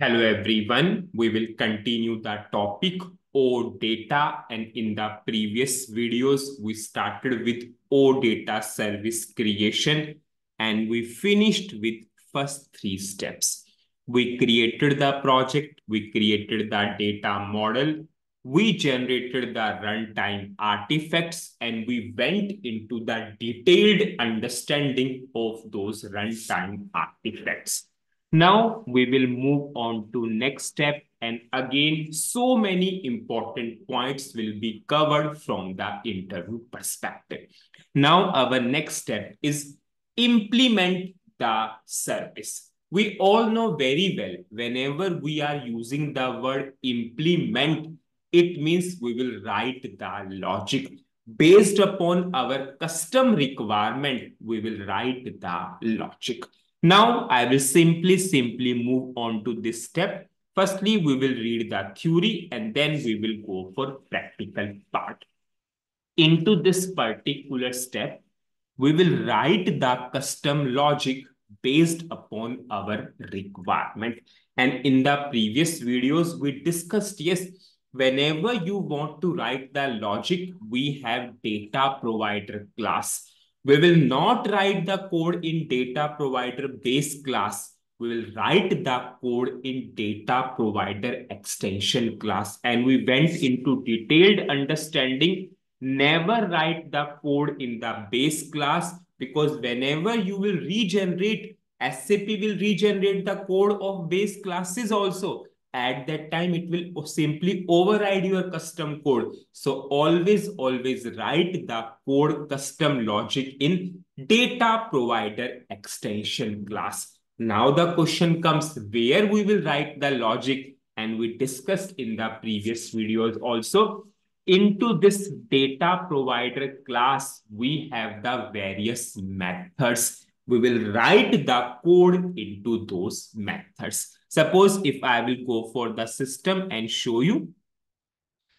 Hello everyone, we will continue the topic OData and in the previous videos we started with OData service creation and we finished with first three steps. We created the project, we created the data model, we generated the runtime artifacts and we went into the detailed understanding of those runtime artifacts. Now we will move on to next step and again so many important points will be covered from the interview perspective. Now our next step is implement the service. We all know very well whenever we are using the word implement, it means we will write the logic. Based upon our custom requirement, we will write the logic. Now I will simply, simply move on to this step. Firstly, we will read the theory and then we will go for practical part. Into this particular step, we will write the custom logic based upon our requirement. And in the previous videos, we discussed, yes, whenever you want to write the logic, we have data provider class we will not write the code in data provider base class. We will write the code in data provider extension class. And we went into detailed understanding. Never write the code in the base class because whenever you will regenerate, SAP will regenerate the code of base classes also at that time it will simply override your custom code. So always, always write the code custom logic in data provider extension class. Now the question comes where we will write the logic and we discussed in the previous videos also. Into this data provider class, we have the various methods. We will write the code into those methods. Suppose if I will go for the system and show you.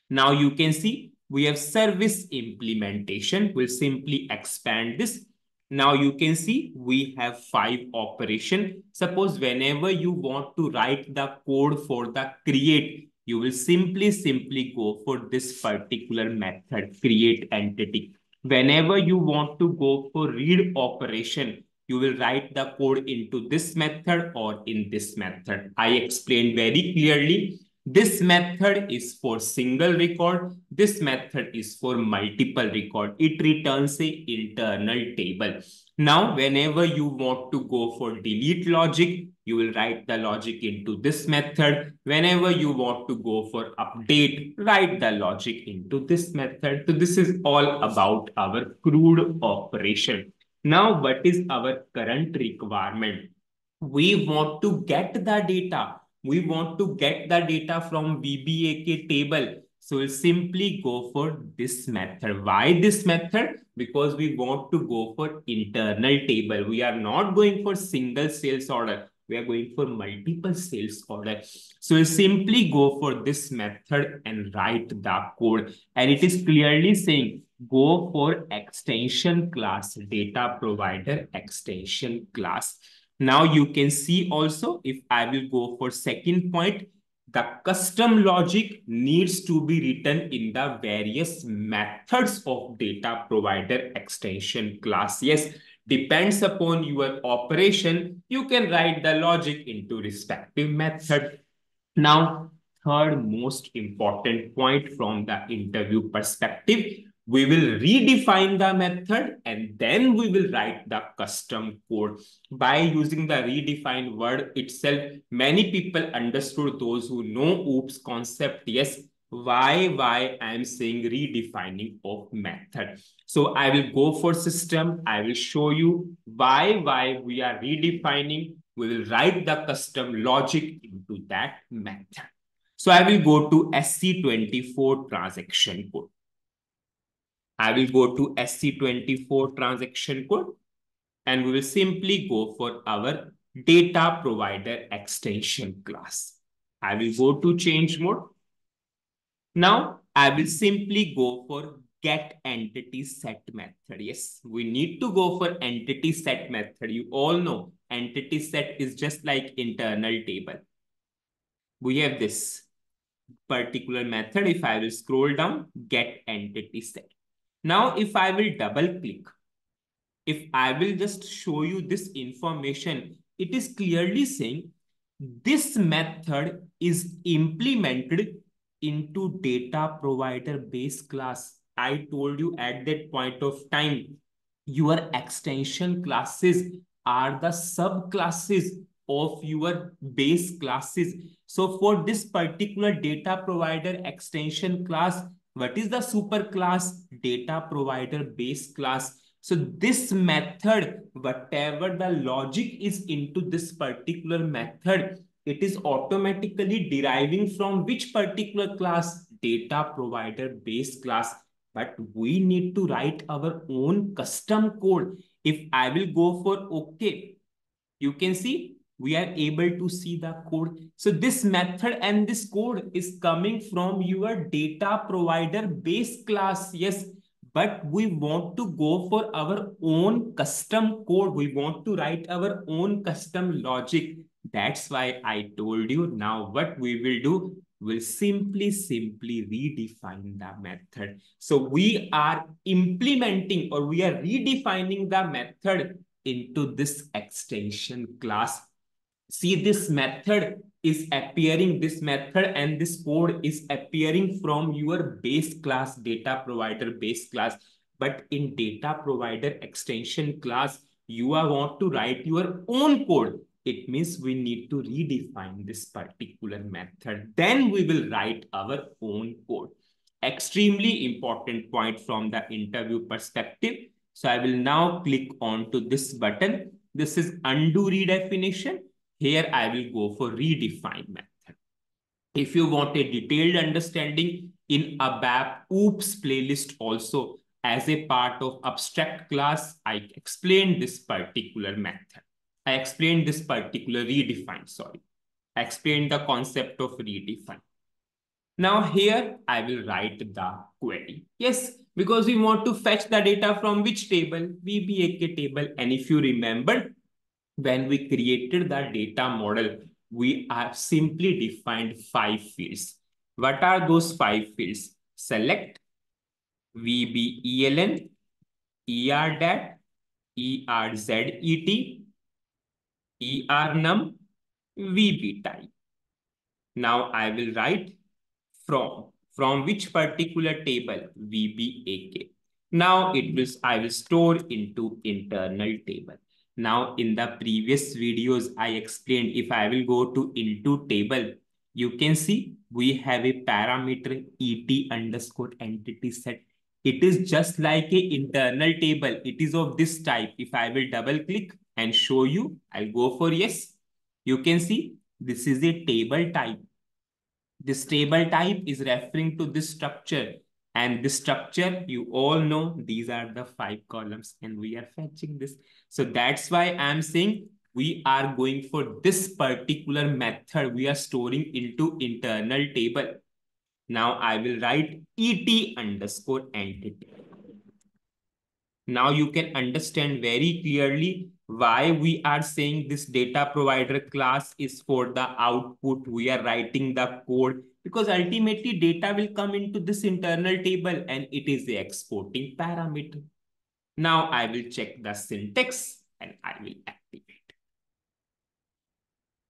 Now you can see we have service implementation. We'll simply expand this. Now you can see we have five operation. Suppose whenever you want to write the code for the create, you will simply, simply go for this particular method, create entity. Whenever you want to go for read operation, you will write the code into this method or in this method. I explained very clearly. This method is for single record. This method is for multiple record. It returns a internal table. Now, whenever you want to go for delete logic, you will write the logic into this method. Whenever you want to go for update, write the logic into this method. So this is all about our CRUD operation. Now, what is our current requirement? We want to get the data. We want to get the data from VBAK table. So we'll simply go for this method. Why this method? Because we want to go for internal table. We are not going for single sales order. We are going for multiple sales order. So we simply go for this method and write the code. And it is clearly saying go for extension class, data provider extension class. Now you can see also if I will go for second point, the custom logic needs to be written in the various methods of data provider extension class. Yes, depends upon your operation, you can write the logic into respective method. Now, third most important point from the interview perspective, we will redefine the method and then we will write the custom code. By using the redefined word itself, many people understood those who know OOPS concept. Yes, why, why I am saying redefining of method. So I will go for system. I will show you why, why we are redefining. We will write the custom logic into that method. So I will go to SE24 transaction code. I will go to SE24 transaction code and we will simply go for our data provider extension class. I will go to change mode. Now I will simply go for get entity set method. Yes, we need to go for entity set method. You all know entity set is just like internal table. we have this particular method. If I will scroll down, get entity set. Now, if I will double click, if I will just show you this information, it is clearly saying this method is implemented into data provider base class. I told you at that point of time, your extension classes are the subclasses of your base classes. So for this particular data provider extension class, what is the superclass? Data provider base class. So this method, whatever the logic is into this particular method, it is automatically deriving from which particular class? Data provider base class. But we need to write our own custom code. If I will go for OK, you can see we are able to see the code. So this method and this code is coming from your data provider base class. Yes, but we want to go for our own custom code. We want to write our own custom logic. That's why I told you now what we will do. We'll simply, simply redefine the method. So we are implementing or we are redefining the method into this extension class see this method is appearing this method and this code is appearing from your base class data provider base class. But in data provider extension class you are want to write your own code. It means we need to redefine this particular method. Then we will write our own code. Extremely important point from the interview perspective. So i will now click on to this button. This is undo redefinition here I will go for redefine method. If you want a detailed understanding in ABAP OOPS playlist also as a part of abstract class, I explained this particular method. I explained this particular redefine, sorry. I explained the concept of redefine. Now here I will write the query. Yes, because we want to fetch the data from which table? VBAK table. And if you remember, when we created the data model, we have simply defined five fields. What are those five fields? Select, VBELN, ERDAT, ERZET, ERNAM, VB type. Now I will write from, from which particular table? VBAK. Now it will, I will store into internal table. Now, in the previous videos, I explained if I will go to into table, you can see we have a parameter et underscore entity set. It is just like a internal table. It is of this type. If I will double click and show you, I'll go for yes. You can see this is a table type. This table type is referring to this structure. And the structure, you all know, these are the five columns and we are fetching this. So that's why I'm saying we are going for this particular method. We are storing into internal table. Now I will write et underscore entity. Now you can understand very clearly why we are saying this data provider class is for the output. We are writing the code because ultimately data will come into this internal table and it is the exporting parameter. Now I will check the syntax and I will activate.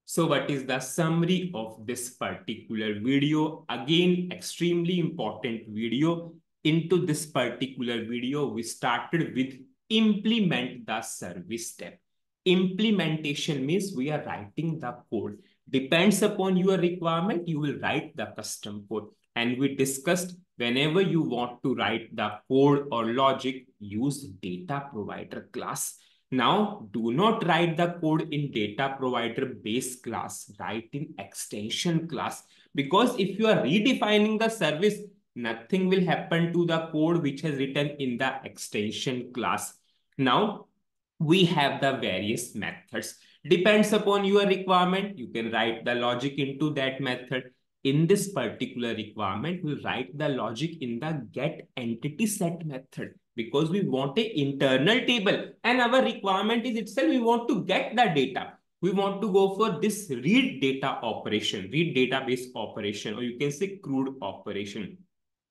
So what is the summary of this particular video? Again, extremely important video. Into this particular video, we started with implement the service step. Implementation means we are writing the code. Depends upon your requirement, you will write the custom code. And we discussed whenever you want to write the code or logic, use data provider class. Now, do not write the code in data provider base class, write in extension class. Because if you are redefining the service, nothing will happen to the code which has written in the extension class. Now, we have the various methods. Depends upon your requirement. You can write the logic into that method. In this particular requirement, we write the logic in the get entity set method because we want a internal table and our requirement is itself we want to get the data. we want to go for this read data operation, read database operation, or you can say CRUD operation.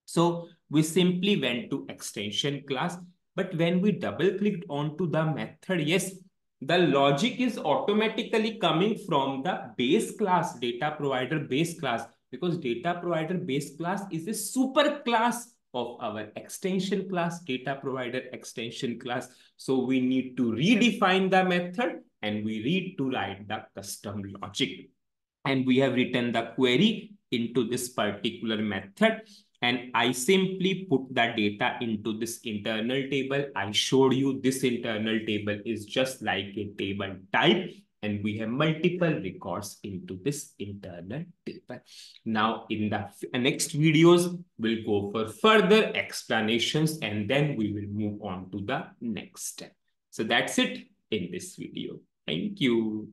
So we simply went to extension class, but when we double clicked onto the method, yes, the logic is automatically coming from the base class, data provider base class, because data provider base class is a super class of our extension class, data provider extension class. So we need to redefine the method and we need to write the custom logic. And we have written the query into this particular method and I simply put the data into this internal table. I showed you this internal table is just like a table type and we have multiple records into this internal table. Now in the uh, next videos, we'll go for further explanations and then we will move on to the next step. So that's it in this video. Thank you.